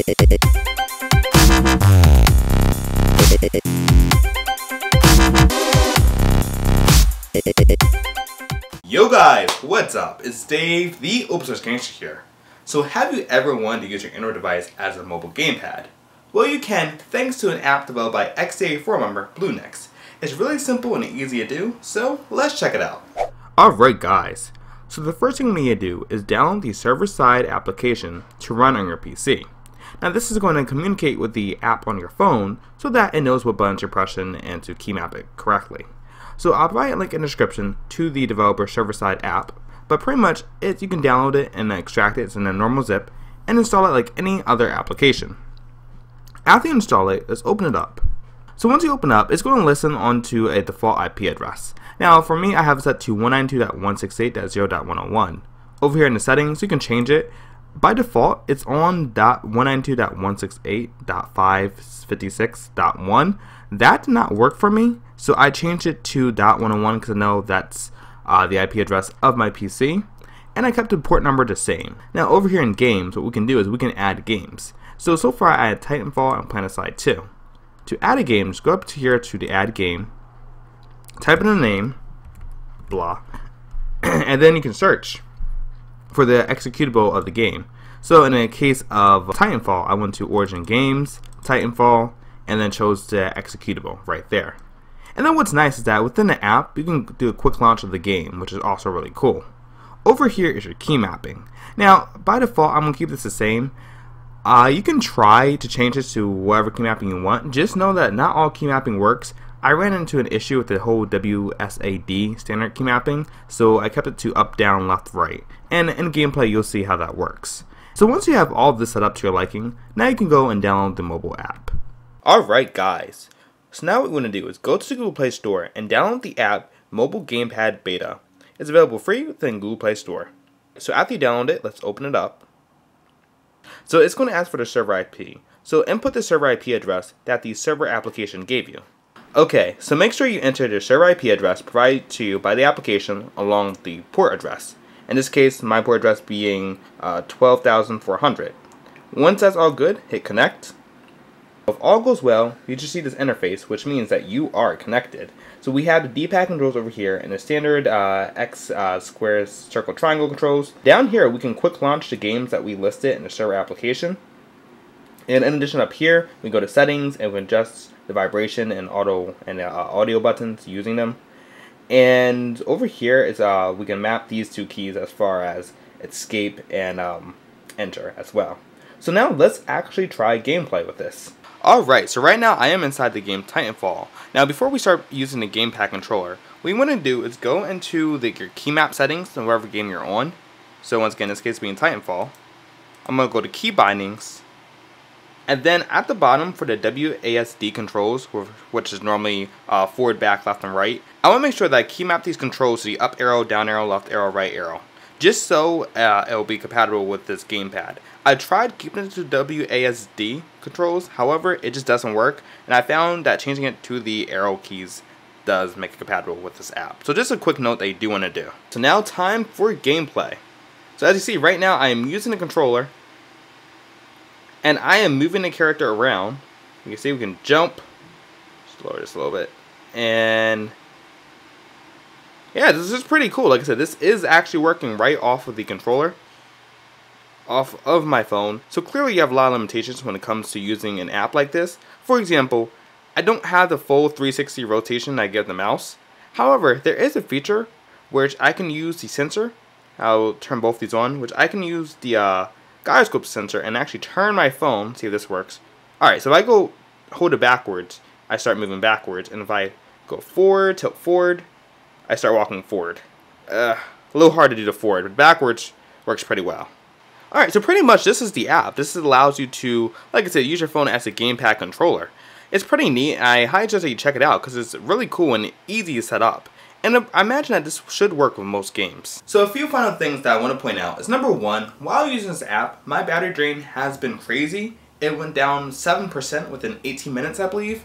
Yo guys, what's up? It's Dave, the open source gangster here. So have you ever wanted to use your Android device as a mobile gamepad? Well you can thanks to an app developed by XDA forum member Bluenex. It's really simple and easy to do, so let's check it out. Alright guys, so the first thing we need to do is download the server-side application to run on your PC. Now this is going to communicate with the app on your phone so that it knows what buttons you're pressing and to key map it correctly. So I'll provide a link in the description to the developer server-side app, but pretty much it, you can download it and extract it in a normal zip and install it like any other application. After you install it, let's open it up. So once you open up, it's going to listen onto a default IP address. Now for me, I have it set to 192.168.0.101. Over here in the settings, you can change it. By default, it's on .192.168.556.1. That did not work for me, so I changed it to .101 because I know that's uh, the IP address of my PC, and I kept the port number the same. Now over here in games, what we can do is we can add games. So, so far I add Titanfall and PlanetSide 2. To add a game, just go up to here to the add game, type in a name, blah, and then you can search for the executable of the game. So in the case of Titanfall, I went to Origin Games, Titanfall, and then chose the executable right there. And then what's nice is that within the app, you can do a quick launch of the game, which is also really cool. Over here is your key mapping. Now, by default, I'm going to keep this the same. Uh, you can try to change this to whatever key mapping you want. Just know that not all key mapping works. I ran into an issue with the whole WSAD standard key mapping, so I kept it to up, down, left, right. And in gameplay, you'll see how that works. So once you have all of this set up to your liking, now you can go and download the mobile app. Alright guys, so now what we're going to do is go to the Google Play Store and download the app Mobile Gamepad Beta. It's available free within Google Play Store. So after you download it, let's open it up. So it's going to ask for the server IP. So input the server IP address that the server application gave you. Okay, so make sure you enter the server IP address provided to you by the application along the port address. In this case, my port address being uh, 12,400. Once that's all good, hit connect. If all goes well, you just see this interface, which means that you are connected. So we have the D-pad controls over here and the standard uh, X uh, square circle triangle controls. Down here, we can quick launch the games that we listed in the server application. And in addition up here, we go to settings and we adjust the vibration and auto and uh, audio buttons using them. And over here is uh, we can map these two keys as far as escape and um, enter as well. So now let's actually try gameplay with this. Alright, so right now I am inside the game Titanfall. Now before we start using the gamepad controller, what you want to do is go into the, your key map settings in whatever game you're on. So once again, in this case being Titanfall. I'm going to go to key bindings. And then at the bottom for the WASD controls, which is normally uh, forward, back, left, and right, I want to make sure that I key map these controls to the up arrow, down arrow, left arrow, right arrow. Just so uh, it will be compatible with this gamepad. I tried keeping it to WASD controls, however, it just doesn't work, and I found that changing it to the arrow keys does make it compatible with this app. So just a quick note that you do want to do. So now time for gameplay. So as you see, right now I am using the controller, and I am moving the character around. You can see we can jump, just lower this a little bit, and yeah, this is pretty cool. Like I said, this is actually working right off of the controller off of my phone. So clearly you have a lot of limitations when it comes to using an app like this. For example, I don't have the full 360 rotation I get the mouse. However, there is a feature which I can use the sensor. I'll turn both these on, which I can use the uh, gyroscope sensor and actually turn my phone, see if this works. Alright, so if I go hold it backwards, I start moving backwards, and if I go forward, tilt forward, I start walking forward. Uh, a little hard to do the forward, but backwards works pretty well. Alright, so pretty much this is the app. This allows you to, like I said, use your phone as a gamepad controller. It's pretty neat. I highly suggest that you check it out because it's really cool and easy to set up. And I imagine that this should work with most games. So a few final things that I want to point out is number one, while using this app, my battery drain has been crazy. It went down 7% within 18 minutes, I believe.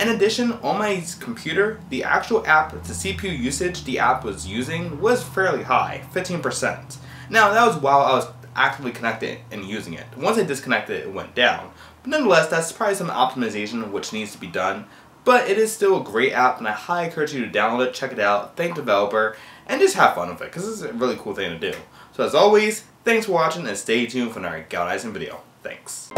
In addition, on my computer, the actual app, the CPU usage the app was using was fairly high, 15%. Now, that was while I was actively connected and using it. Once I disconnected it, went down. But nonetheless, that's probably some optimization which needs to be done. But it is still a great app and I highly encourage you to download it, check it out, thank developer, and just have fun with it because it's a really cool thing to do. So as always, thanks for watching and stay tuned for another galvanizing video. Thanks.